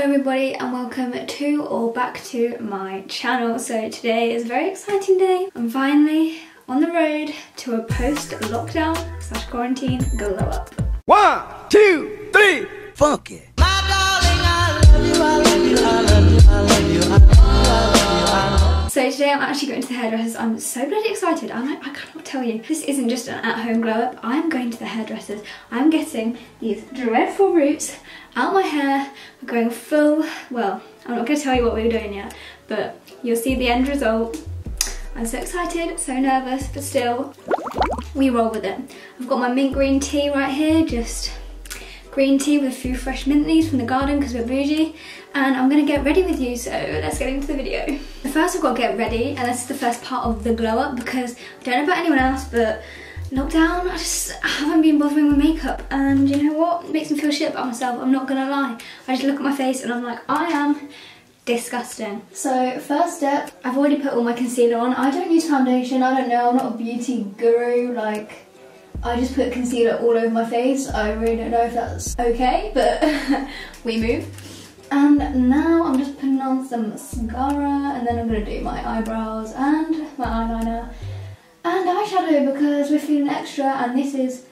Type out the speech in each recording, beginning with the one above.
Hello everybody and welcome to or back to my channel. So today is a very exciting day. I'm finally on the road to a post-lockdown slash quarantine glow up. One, two, three, funk it. Today I'm actually going to the hairdressers. I'm so bloody excited. I'm like, I cannot tell you. This isn't just an at-home glow up. I'm going to the hairdressers. I'm getting these dreadful roots out my hair. We're going full, well, I'm not going to tell you what we're doing yet, but you'll see the end result. I'm so excited, so nervous, but still, we roll with it. I've got my mint green tea right here, just green tea with a few fresh mint leaves from the garden because we're bougie and I'm gonna get ready with you so let's get into the video. First I've got to get ready and this is the first part of the glow up because I don't know about anyone else but lockdown I just haven't been bothering with makeup and you know what it makes me feel shit about myself I'm not gonna lie I just look at my face and I'm like I am disgusting. So first step, I've already put all my concealer on. I don't use foundation, I don't know, I'm not a beauty guru, like I just put concealer all over my face. I really don't know if that's okay, but we move. And now I'm just putting on some mascara and then I'm gonna do my eyebrows and my eyeliner and eyeshadow because we're feeling extra and this is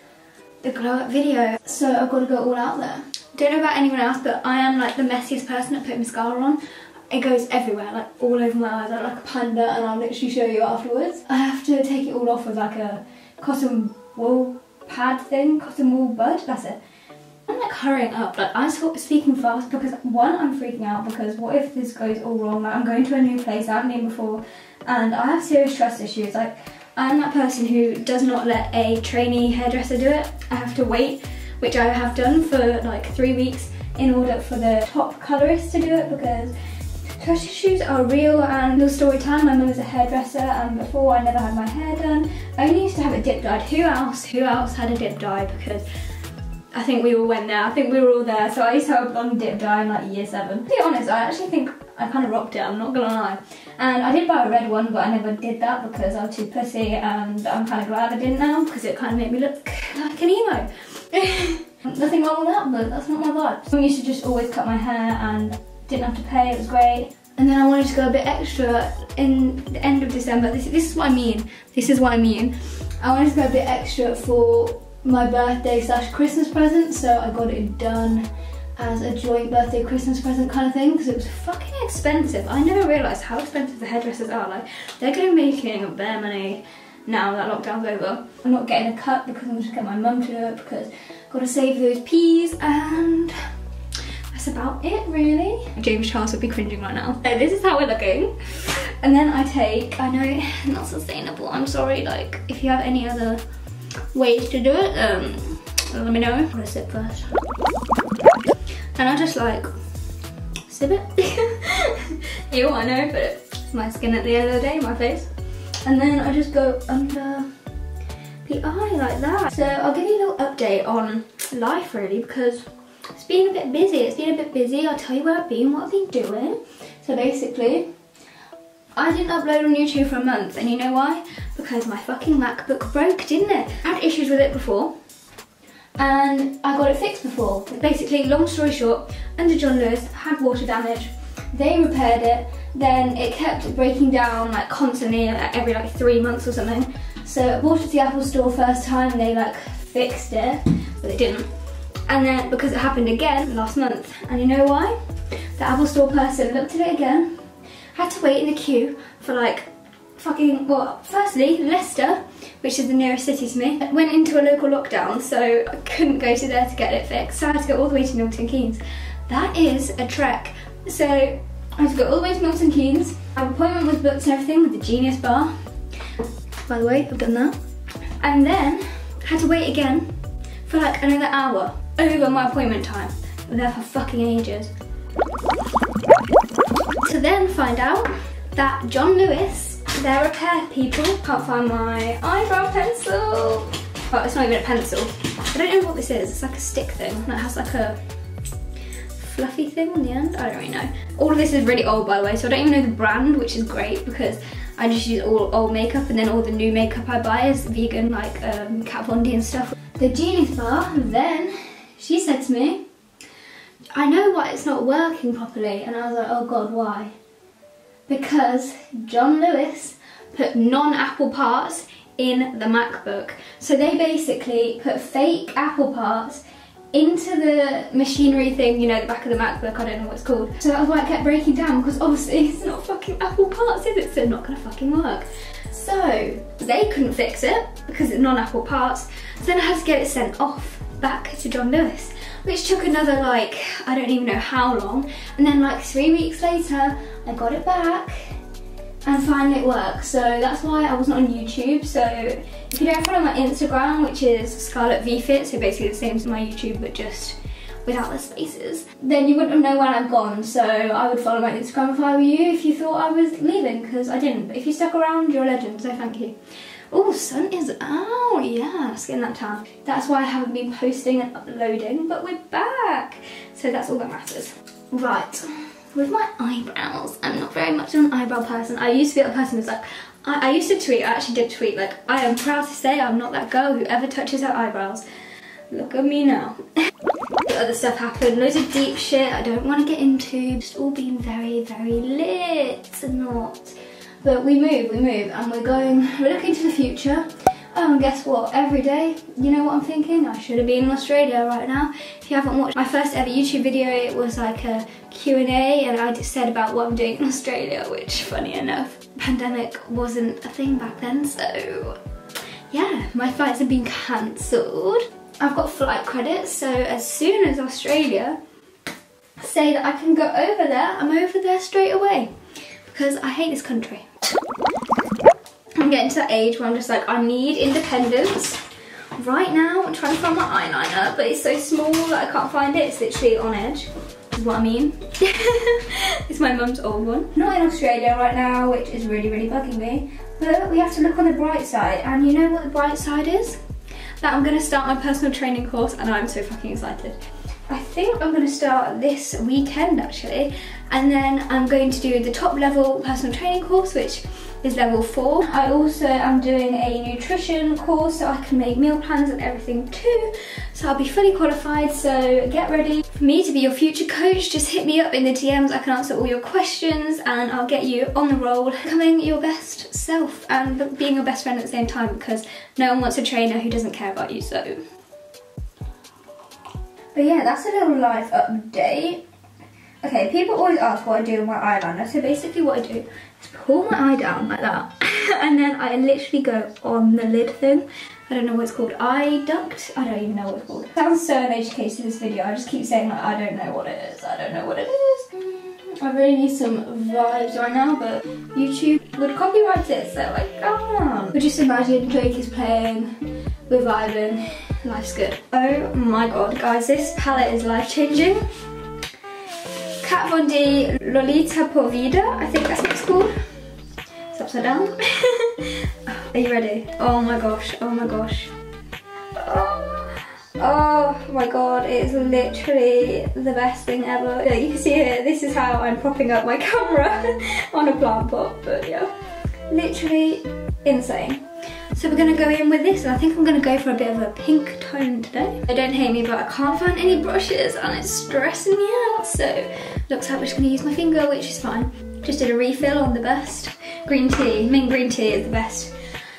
the glow up video. So I've got to go all out there. Don't know about anyone else, but I am like the messiest person at putting mascara on. It goes everywhere, like all over my eyes, I'm like a panda, and I'll literally show you afterwards. I have to take it all off with like a cotton wool pad thing, cotton wool bud, that's it. I'm like hurrying up, like I'm speaking fast because one, I'm freaking out because what if this goes all wrong? Like I'm going to a new place I haven't been before and I have serious trust issues. Like I'm that person who does not let a trainee hairdresser do it. I have to wait, which I have done for like three weeks in order for the top colorist to do it because trust issues are real and the story time, my mum was a hairdresser and before I never had my hair done. I only used to have it dip dyed. Who else, who else had a dip dye? Because I think we all went there. I think we were all there. So I used to have a blonde dip dye in like year seven. To be honest, I actually think I kind of rocked it, I'm not gonna lie. And I did buy a red one, but I never did that because I was too pussy and I'm kind of glad I didn't now because it kind of made me look like an emo. Nothing wrong with that, but that's not my vibe. I used to just always cut my hair and didn't have to pay, it was great. And then I wanted to go a bit extra in the end of December. This, this is what I mean. This is what I mean. I wanted to go a bit extra for my birthday slash Christmas present, so I got it done as a joint birthday Christmas present kind of thing because it was fucking expensive. I never realised how expensive the hairdressers are. Like, they're going to be making bare money now that lockdown's over. I'm not getting a cut because I'm just getting my mum to do it because I've got to save those peas and that's about it really. James Charles would be cringing right now. So this is how we're looking. And then I take, I know, not sustainable, I'm sorry, like if you have any other ways to do it, um, let me know. I'm gonna sip first. And I just like, sip it. Ew, I know, but it's my skin at the end of the day, my face. And then I just go under the eye like that. So I'll give you a little update on life really because it's been a bit busy. It's been a bit busy. I'll tell you where I've been, what I've been doing. So basically, I didn't upload on YouTube for a month. And you know why? Because my fucking MacBook broke, didn't it? I had issues with it before. And I got it fixed before. Basically, long story short, under John Lewis, had water damage. They repaired it. Then it kept breaking down like constantly every like three months or something. So I bought it to the Apple store first time and they like fixed it, but they didn't. And then because it happened again last month, and you know why? The Apple Store person looked at it again, had to wait in the queue for like fucking, well, firstly, Leicester, which is the nearest city to me, went into a local lockdown, so I couldn't go to there to get it fixed, so I had to go all the way to Milton Keynes. That is a trek. So I had to go all the way to Milton Keynes. Our appointment was booked and everything with the Genius Bar. By the way, I've done that. And then had to wait again for like another hour over my appointment time. I'm there for fucking ages. To then find out that John Lewis, their repair people, can't find my eyebrow pencil. Well, it's not even a pencil. I don't know what this is. It's like a stick thing that has like a fluffy thing on the end. I don't really know. All of this is really old, by the way, so I don't even know the brand, which is great because I just use all old makeup and then all the new makeup I buy is vegan, like um, Kat Von D and stuff. The Genius Bar then she said to me, I know why it's not working properly. And I was like, oh God, why? Because John Lewis put non-Apple parts in the MacBook. So they basically put fake Apple parts into the machinery thing, you know, the back of the MacBook, I don't know what it's called. So that's why it kept breaking down because obviously it's not fucking Apple parts, is it? So it's not gonna fucking work. So they couldn't fix it because it's non-Apple parts. So then I had to get it sent off back to John Lewis, which took another like, I don't even know how long. And then like three weeks later, I got it back and finally it works. So that's why I wasn't on YouTube. So if you don't follow my Instagram, which is Scarlett VFit, so basically the same as my YouTube, but just without the spaces, then you wouldn't know when I'm gone. So I would follow my Instagram if I were you, if you thought I was leaving, because I didn't. But if you stuck around, you're a legend, so thank you. Oh, sun is out, yeah, getting that tan. That's why I haven't been posting and uploading, but we're back. So that's all that matters. Right, with my eyebrows, I'm not very much of an eyebrow person. I used to be a person who's like, I, I used to tweet, I actually did tweet, like, I am proud to say I'm not that girl who ever touches her eyebrows. Look at me now. Other stuff happened, loads of deep shit I don't want to get into. Just all being very, very lit not. But we move, we move, and we're going, we're looking to the future. Oh, and guess what? Every day, you know what I'm thinking? I should have been in Australia right now. If you haven't watched my first ever YouTube video, it was like a Q&A and I just said about what I'm doing in Australia, which funny enough, pandemic wasn't a thing back then, so yeah, my flights have been cancelled. I've got flight credits, so as soon as Australia say that I can go over there, I'm over there straight away because I hate this country. I'm getting to that age where I'm just like, I need independence. Right now, I'm trying to find my eyeliner, but it's so small that I can't find it. It's literally on edge, is what I mean. it's my mum's old one. Not in Australia right now, which is really, really bugging me. But we have to look on the bright side. And you know what the bright side is? That I'm gonna start my personal training course and I'm so fucking excited. I think I'm gonna start this weekend actually. And then I'm going to do the top level personal training course, which is level four. I also am doing a nutrition course so I can make meal plans and everything too. So I'll be fully qualified, so get ready. For me to be your future coach, just hit me up in the DMs. I can answer all your questions and I'll get you on the roll, becoming your best self and being your best friend at the same time because no one wants a trainer who doesn't care about you, so. But yeah, that's a little life update. Okay, people always ask what I do with my eyeliner. So basically what I do is pull my eye down like that. and then I literally go on the lid thing. I don't know what it's called. Eye duct? I don't even know what it's called. sounds so uneducated this video. I just keep saying like, I don't know what it is. I don't know what it is. Mm, I really need some vibes right now, but YouTube would copyright it, so like, can't. But just imagine Drake is playing, we're vibing, life's good. Oh my god, guys, this palette is life-changing. Kat Von D Lolita Por Vida, I think that's what it's called. It's upside down. Are you ready? Oh my gosh, oh my gosh. Oh, oh my god, it's literally the best thing ever. Yeah, you can see here, this is how I'm propping up my camera on a plant pot, but yeah. Literally insane. So we're gonna go in with this and I think I'm gonna go for a bit of a pink tone today. I don't hate me but I can't find any brushes and it's stressing me out so looks like we're just gonna use my finger which is fine. Just did a refill on the best. Green tea, mint green tea is the best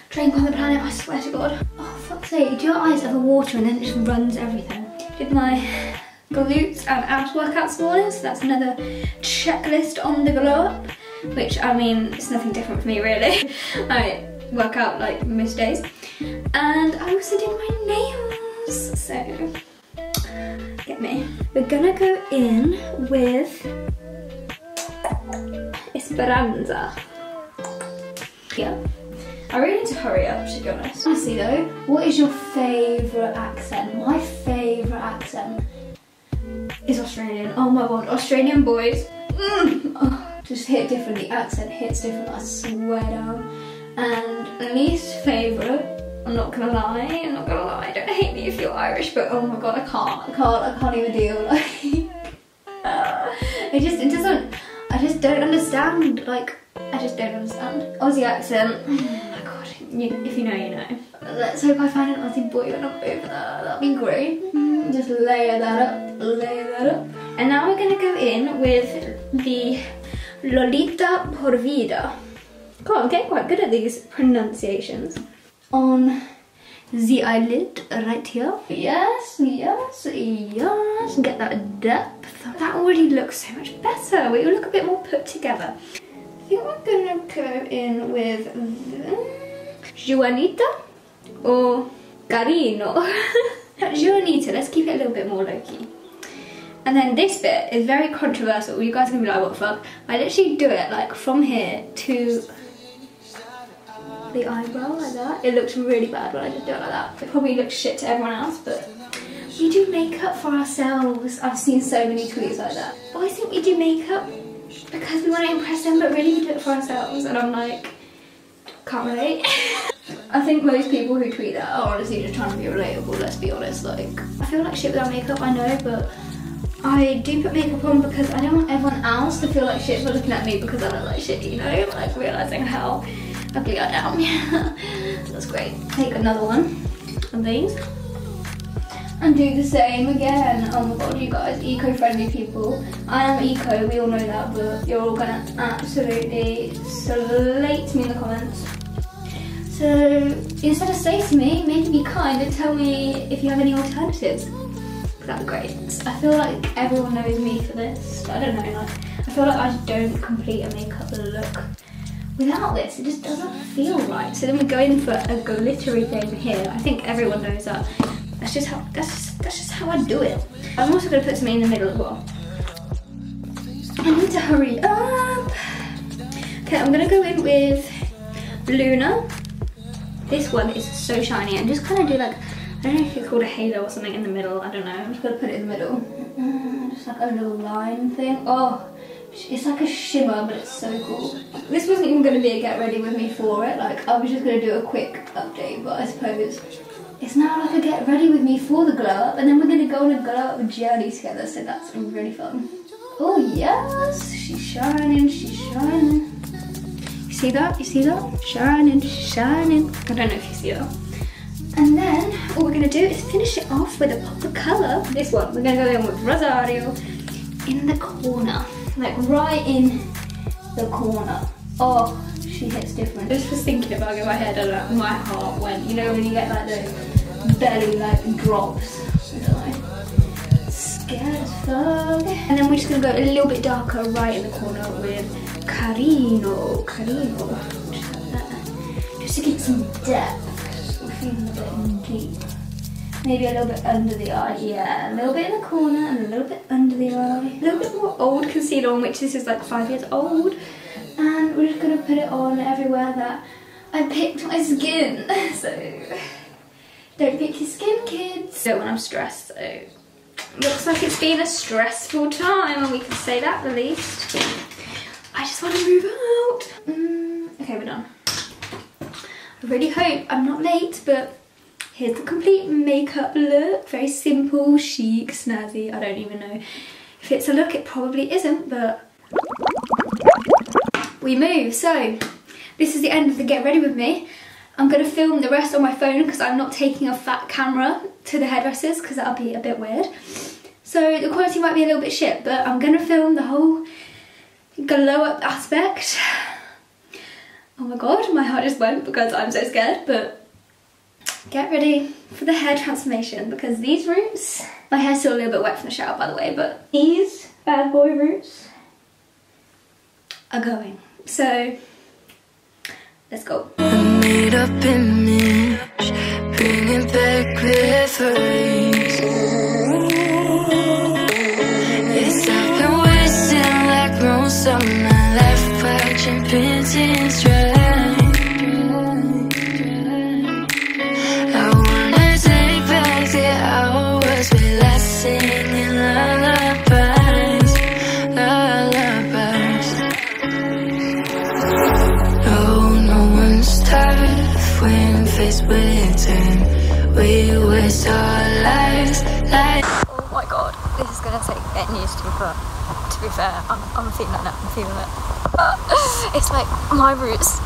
drink on the planet, I swear to God. Oh fuck's sake, do your eyes ever water and then it just runs everything? Did my glutes and abs workout this morning so that's another checklist on the glow up which I mean it's nothing different for me really. I work out like most days. And I also did my nails, so get me. We're gonna go in with Esperanza. Yeah. I really need to hurry up to be honest. Honestly though, what is your favourite accent? My favourite accent is Australian. Oh my god, Australian boys. Mm. Oh, just hit different, the accent hits different, I swear down. Least favourite, I'm not gonna lie, I'm not gonna lie, don't hate me if you're Irish, but oh my god, I can't, I can't, I can't even deal, like, uh, it just, it doesn't, I just don't understand, like, I just don't understand. Aussie accent, oh my god, you, if you know, you know. Let's hope I find an Aussie boy when I'm over there, that'd be great. Just layer that up, layer that up. And now we're gonna go in with the Lolita por Vida. God, I'm getting quite good at these pronunciations. On the eyelid uh, right here. Yes, yes, yes. Get that depth. That already looks so much better. We look a bit more put together. I think we're gonna go in with Juanita or Carino. Juanita, let's keep it a little bit more low-key. And then this bit is very controversial. You guys are gonna be like, what the fuck? I literally do it like from here to the eyebrow like that. It looks really bad when I just do it like that. It probably looks shit to everyone else, but we do makeup for ourselves. I've seen so many tweets like that. I think we do makeup because we want to impress them, but really we do it for ourselves. And I'm like, can't relate. I think most people who tweet that are honestly just trying to be relatable, let's be honest. Like, I feel like shit without makeup, I know, but I do put makeup on because I don't want everyone else to feel like shit for looking at me because I look like shit, you know? Like, realising how ugly I am. That's great. Take another one of these and do the same again. Oh my god, you guys, eco-friendly people. I am eco, we all know that, but you're all gonna absolutely slate me in the comments. So instead of slating me, maybe be kind and tell me if you have any alternatives. That'd be great. I feel like everyone knows me for this. I don't know, like, I feel like I don't complete a makeup look without this. It just doesn't feel right. So then we go in for a glittery thing here. I think everyone knows that that's just how that's just, that's just how I do it. I'm also gonna put something in the middle as well. I need to hurry up. Okay, I'm gonna go in with Luna. This one is so shiny and just kind of do like I don't know if it's called a halo or something in the middle. I don't know. I'm just gonna put it in the middle. Mm, just like a little line thing. Oh, it's like a shimmer, but it's so cool. This wasn't even gonna be a get ready with me for it. Like I was just gonna do a quick update, but I suppose it's now like a get ready with me for the glow up and then we're going to go on a glow up journey together so that's really fun. Oh yes, she's shining, she's shining. You see that? You see that? Shining, shining. I don't know if you see that. And then all we're going to do is finish it off with a pop of colour. This one, we're going to go in with Rosario in the corner. Like right in the corner. Oh, she hits different. Just was thinking about it my head and like, my heart went, you know when you get like the belly like drops. Scared as fuck. And then we're just gonna go a little bit darker right in the corner with Carino. Carino. Just like. Just to get some depth. Feeling a bit deep. Maybe a little bit under the eye, yeah. A little bit in the corner and a little bit under the eye. A little bit more old concealer on, which this is like five years old and we're just gonna put it on everywhere that I picked my skin. so don't pick your skin, kids. So when I'm stressed, so looks like it's been a stressful time, and we can say that the least. I just want to move out. Mm, okay, we're done. I really hope I'm not late, but here's the complete makeup look. Very simple, chic, snazzy. I don't even know if it's a look. It probably isn't, but we move. So this is the end of the get ready with me. I'm going to film the rest on my phone because I'm not taking a fat camera to the hairdressers because that'll be a bit weird. So the quality might be a little bit shit, but I'm going to film the whole glow up aspect. Oh my god, my heart just went because I'm so scared, but get ready for the hair transformation because these roots, my hair's still a little bit wet from the shower by the way, but these bad boy roots are going. So let's go. My god, this is gonna take getting used to, but to be fair, I'm, I'm feeling it, I'm feeling it. it's like my roots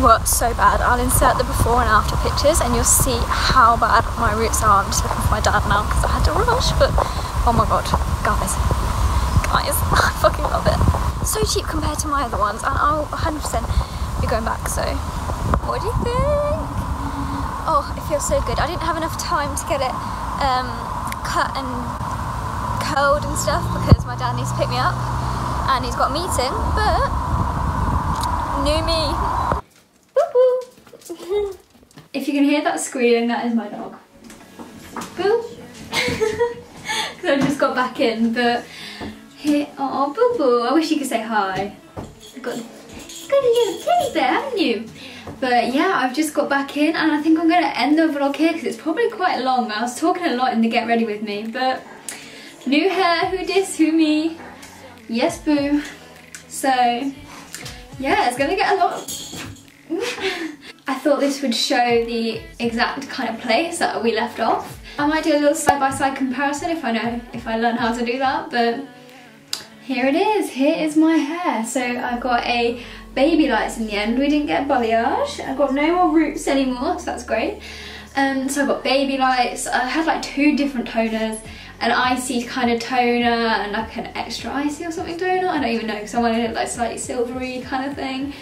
were so bad. I'll insert the before and after pictures and you'll see how bad my roots are. I'm just looking for my dad now because I had to rush, but oh my god, guys, nice. I fucking love it. So cheap compared to my other ones, and I'll 100% be going back. So, what do you think? Oh, it feels so good. I didn't have enough time to get it um, cut and curled and stuff because my dad needs to pick me up, and he's got a meeting. But new me. If you can hear that squealing, that is my dog. Boo. Because I just got back in, but here, oh, boo. I wish you could say hi. I've got, got a little teddy bear, haven't you? But yeah, I've just got back in, and I think I'm gonna end the vlog here because it's probably quite long. I was talking a lot in the get ready with me, but new hair, who dis, who me? Yes, boo. So yeah, it's gonna get a lot. I thought this would show the exact kind of place that we left off. I might do a little side-by-side -side comparison if I know, if I learn how to do that, but here it is, here is my hair. So I've got a baby lights in the end, we didn't get balayage. I've got no more roots anymore, so that's great. Um, so I've got baby lights, I had like two different toners, an icy kind of toner and like an extra icy or something toner, I don't even know because I wanted it like slightly silvery kind of thing.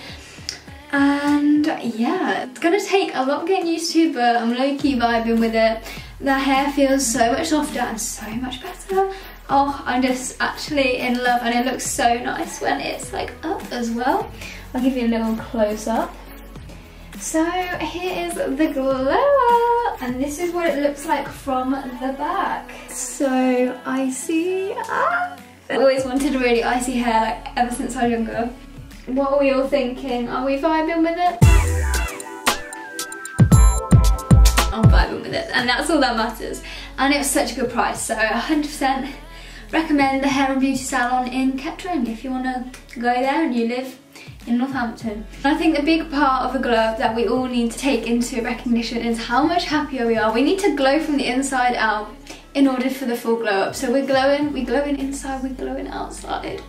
And yeah, it's gonna take a lot getting used to, but I'm low-key vibing with it. The hair feels so much softer and so much better. Oh, I'm just actually in love and it looks so nice when it's like up as well. I'll give you a little close up. So here is the glow up and this is what it looks like from the back. So icy. Ah. I always wanted really icy hair like ever since I was younger. What are we all thinking? Are we vibing with it? I'm vibing with it and that's all that matters. And it was such a good price so 100% recommend the hair and beauty salon in Kettering if you want to go there and you live in Northampton. I think the big part of a glow that we all need to take into recognition is how much happier we are. We need to glow from the inside out in order for the full glow up. So we're glowing, we're glowing inside, we're glowing outside.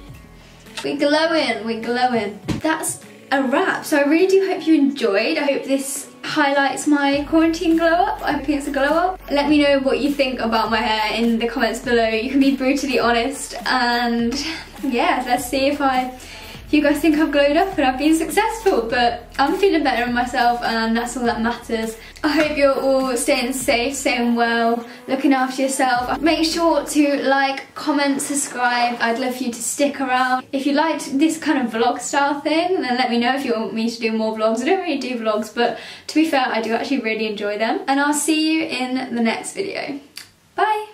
We're glowing, we're glowing. That's a wrap. So I really do hope you enjoyed. I hope this highlights my quarantine glow up. I hope it's a glow up. Let me know what you think about my hair in the comments below. You can be brutally honest and yeah, let's see if I you guys think I've glowed up and I've been successful, but I'm feeling better in myself and that's all that matters. I hope you're all staying safe, staying well, looking after yourself. Make sure to like, comment, subscribe. I'd love for you to stick around. If you liked this kind of vlog style thing, then let me know if you want me to do more vlogs. I don't really do vlogs, but to be fair, I do actually really enjoy them. And I'll see you in the next video. Bye!